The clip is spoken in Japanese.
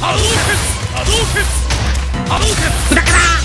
波動拳波動拳波動拳だから